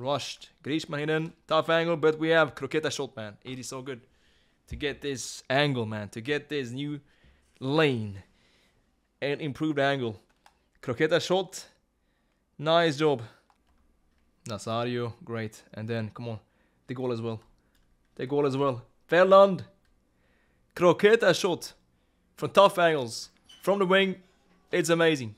Rushed. Griezmann hidden. Tough angle, but we have Croqueta shot, man. It is so good to get this angle, man. To get this new lane and improved angle. Croqueta shot. Nice job. Nazario, great. And then, come on, the goal as well. The goal as well. Verland. Croqueta shot from tough angles. From the wing. It's amazing.